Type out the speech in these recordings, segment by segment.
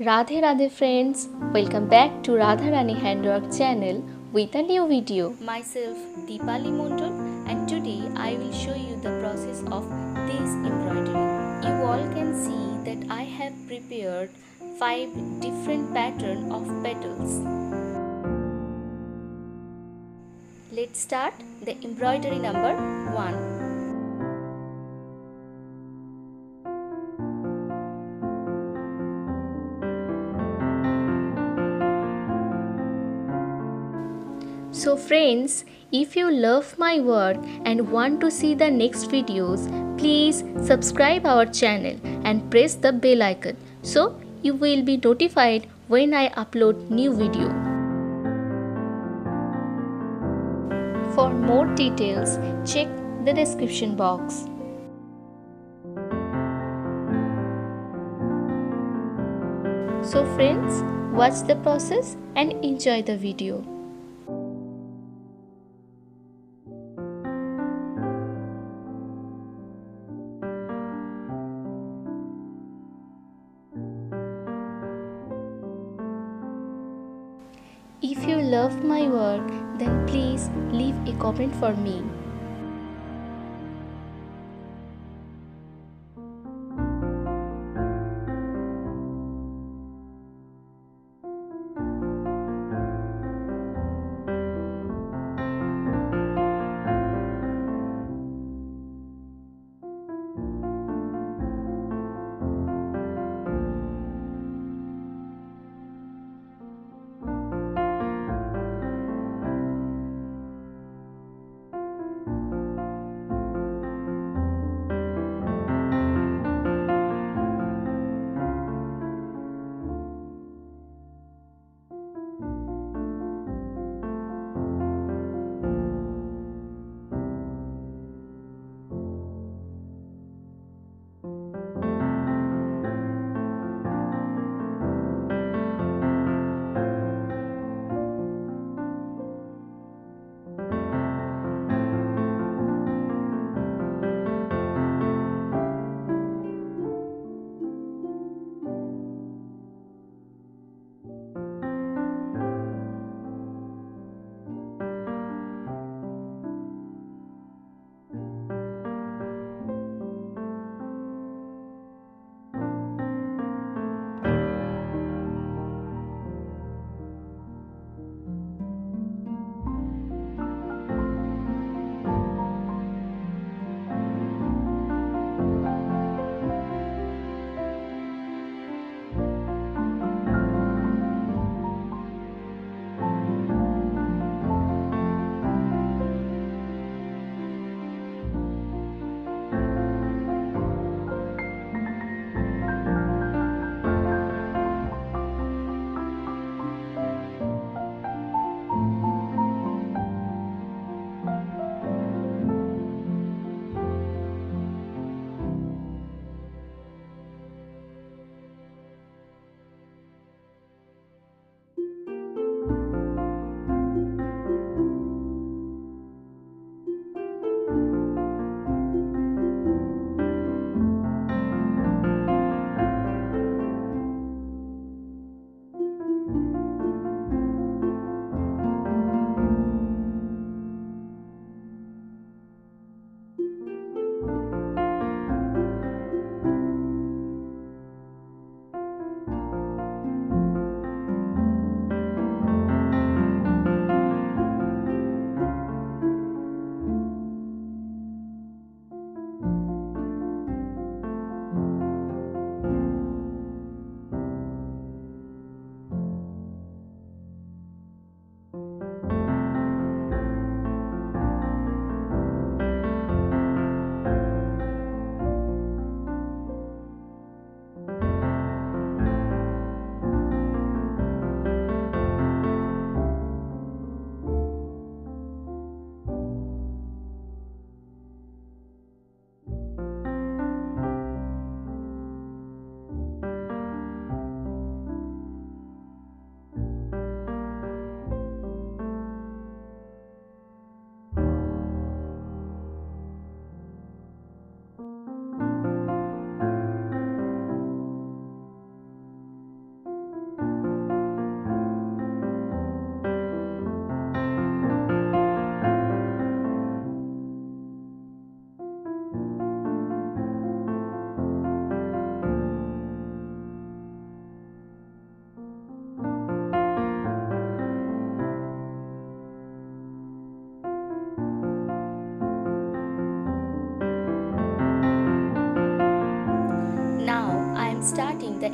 Radhe Radhe friends, welcome back to Radha Rani Handwork channel with a new video. Myself Deepali Mondol and today I will show you the process of this embroidery. You all can see that I have prepared 5 different pattern of petals. Let's start the embroidery number 1. So friends, if you love my work and want to see the next videos, please subscribe our channel and press the bell icon so you will be notified when I upload new video. For more details, check the description box. So friends, watch the process and enjoy the video. Comment for me.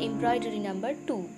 Embroidery number 2.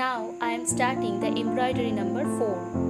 Now I am starting the embroidery number 4.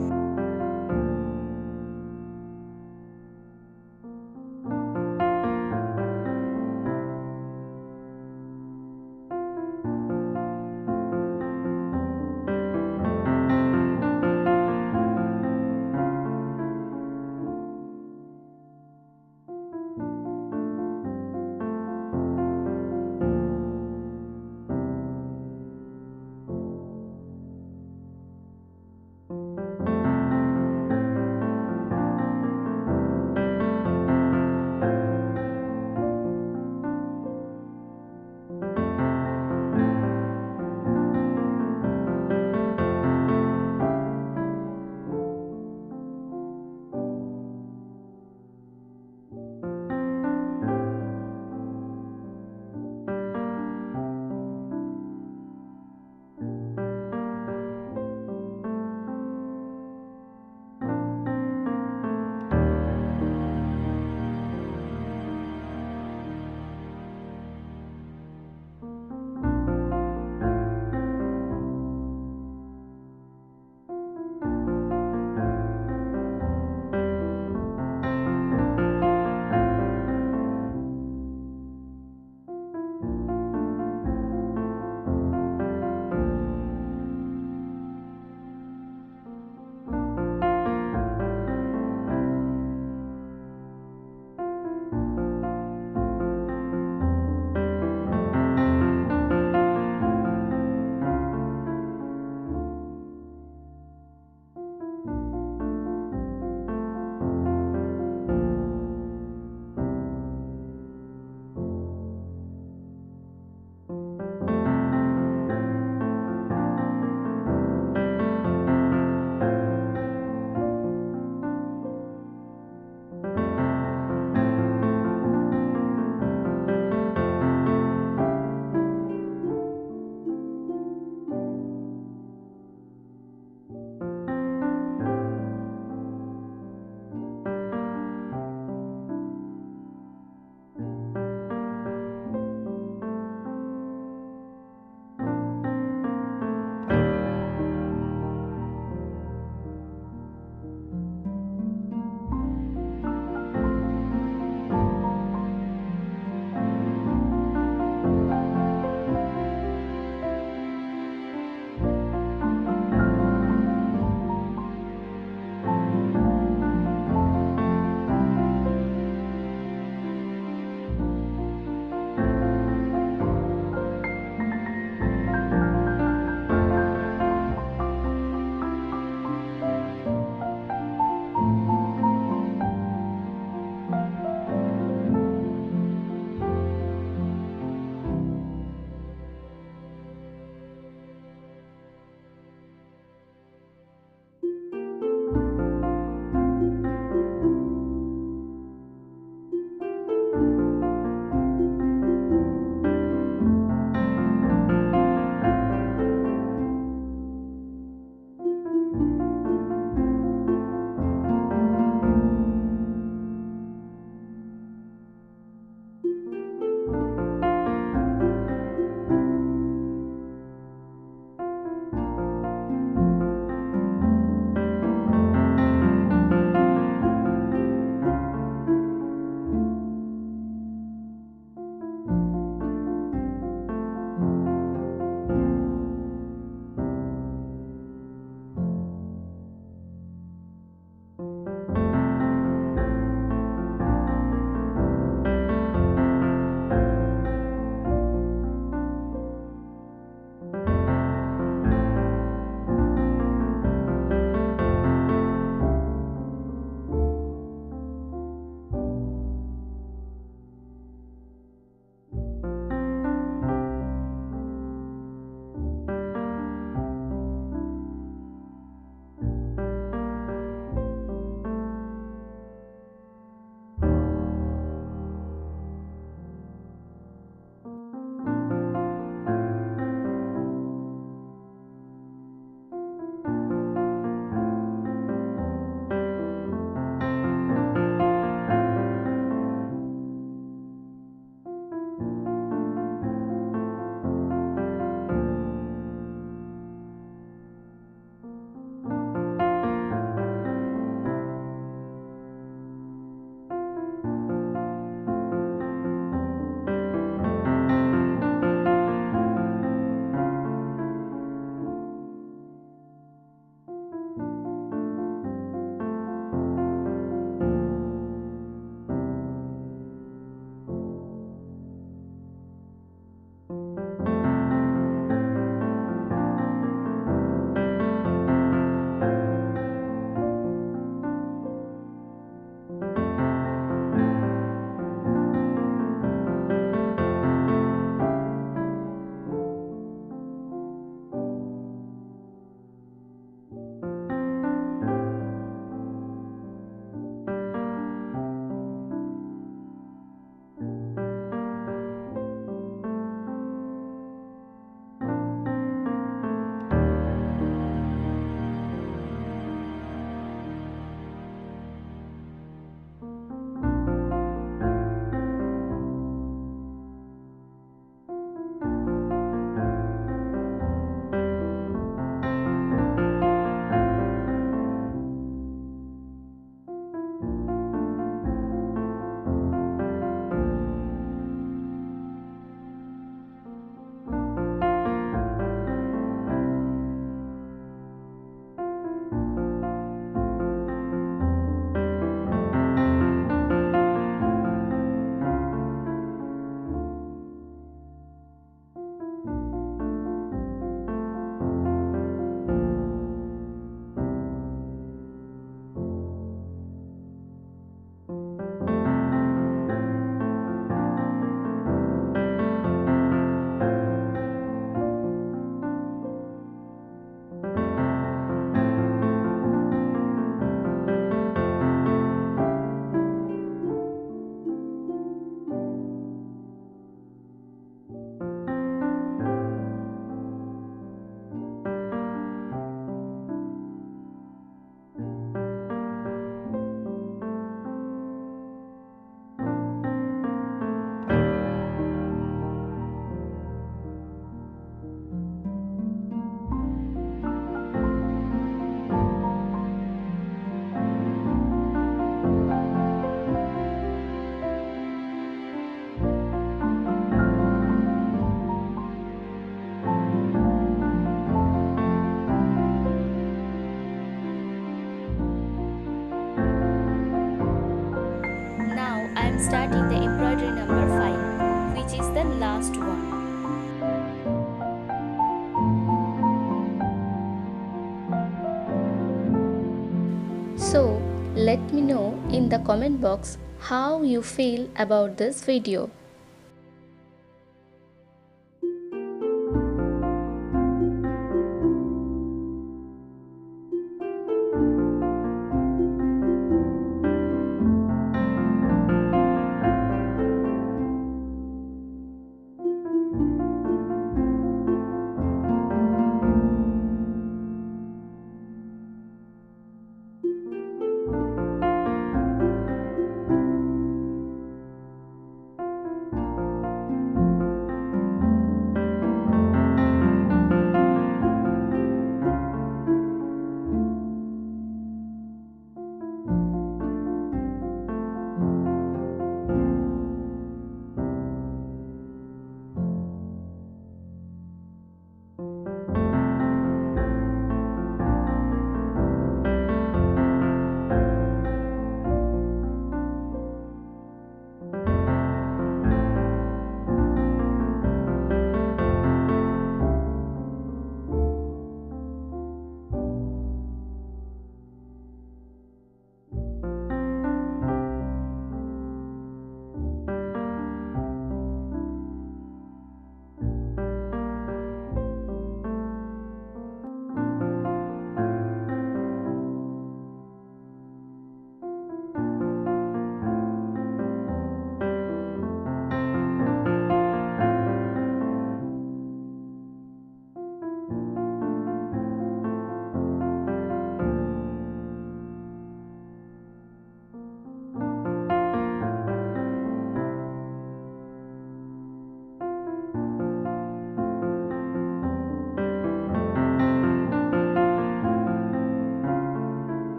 In the comment box how you feel about this video.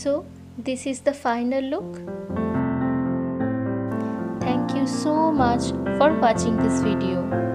So this is the final look. Thank you so much for watching this video.